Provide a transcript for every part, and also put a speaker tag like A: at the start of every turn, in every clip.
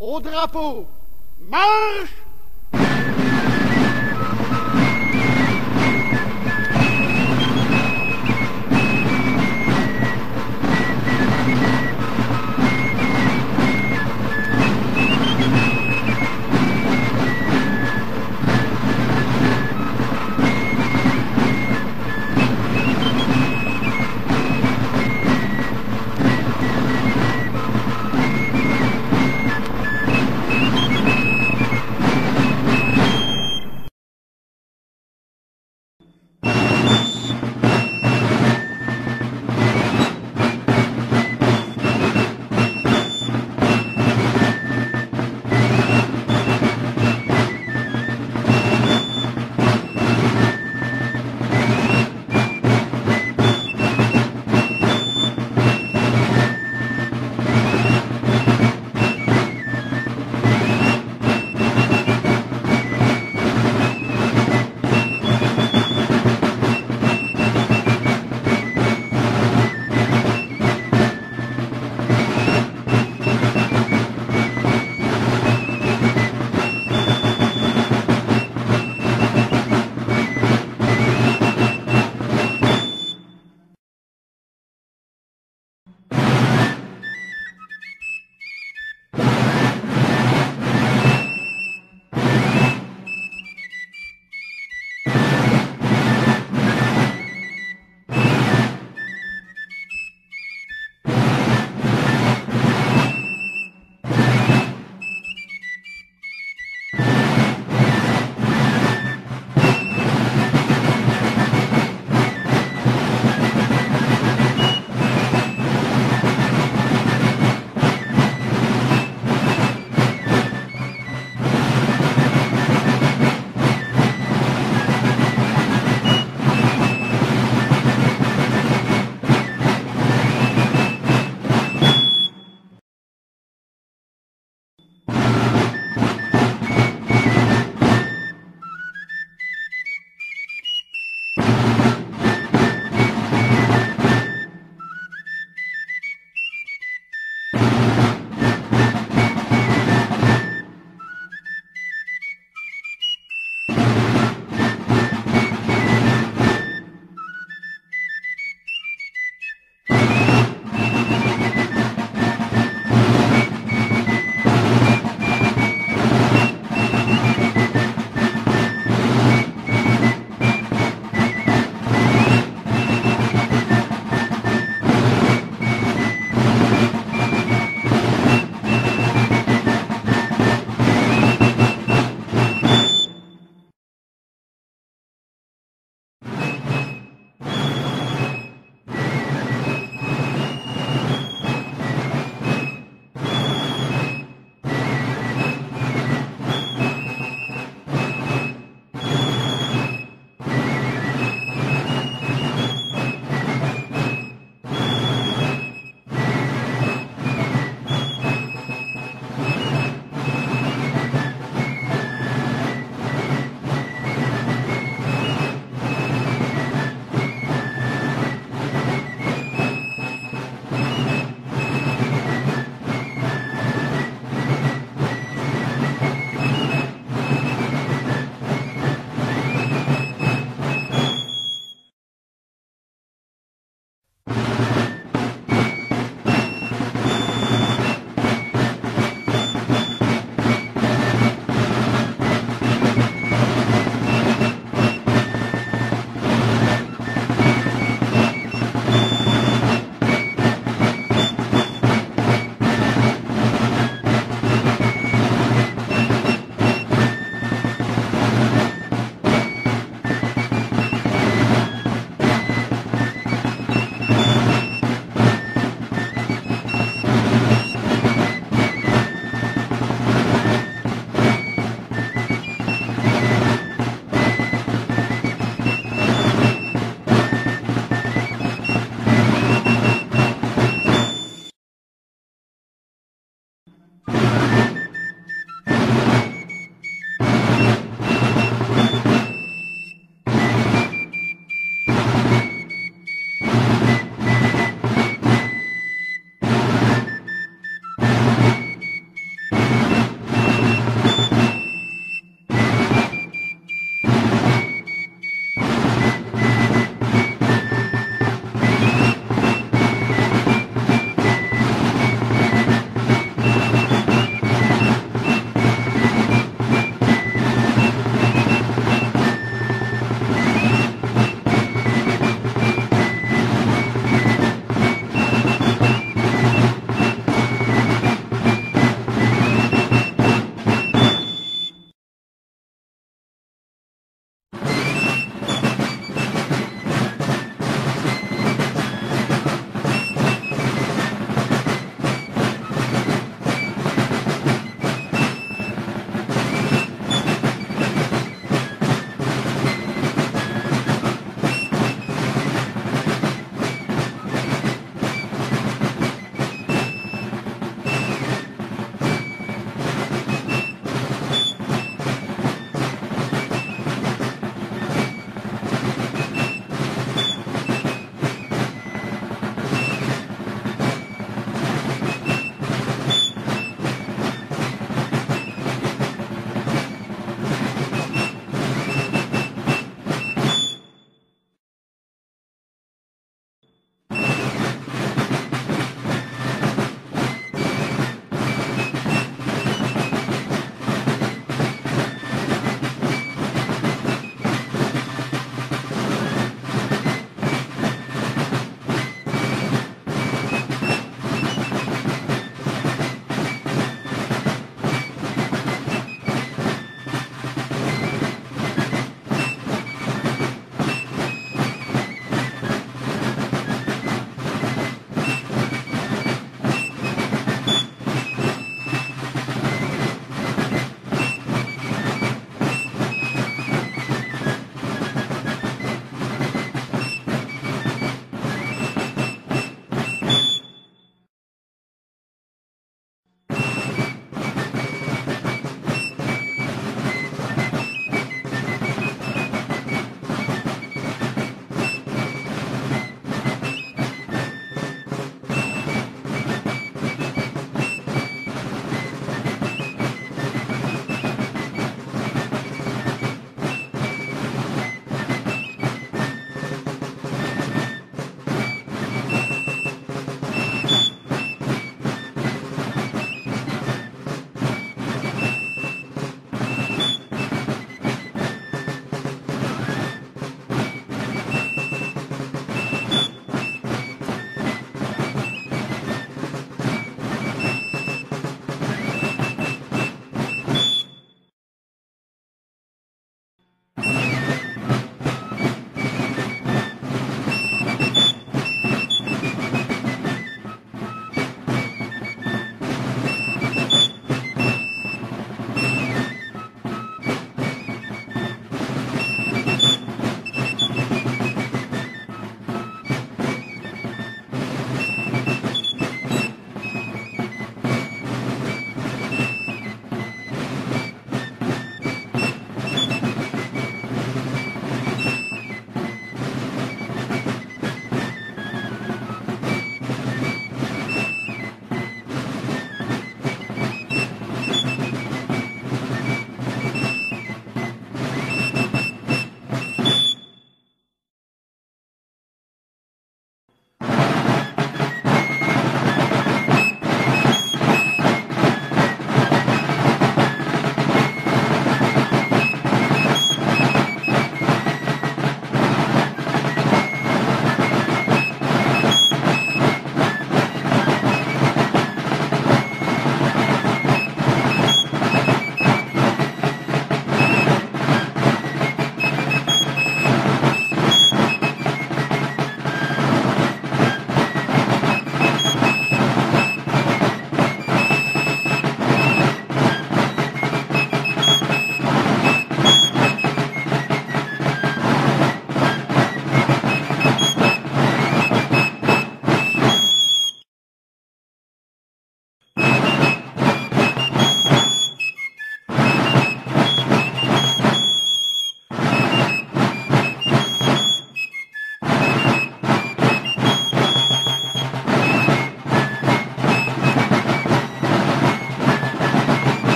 A: au drapeau. Marche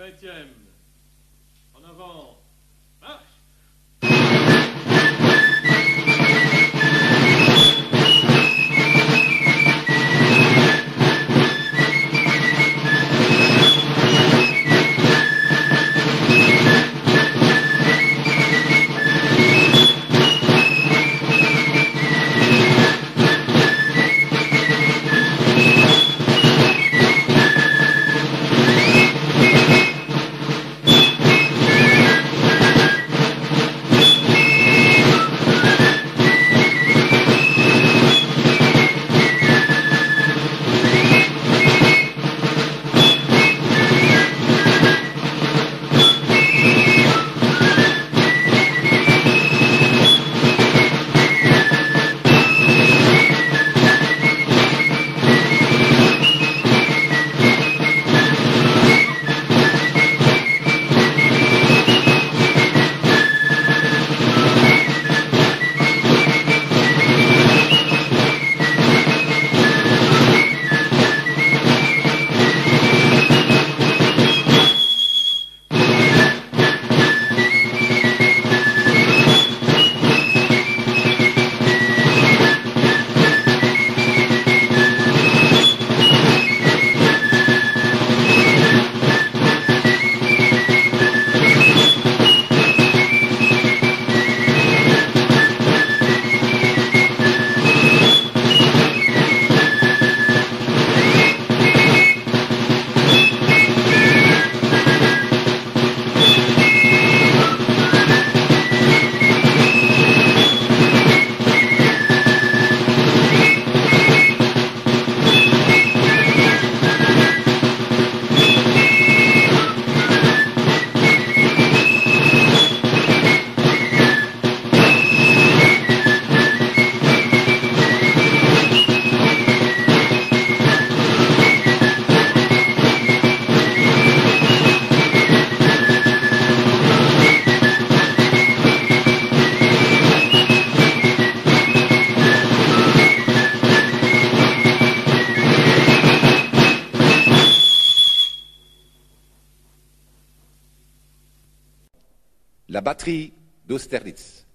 B: 20e
C: La batterie d'Austerlitz.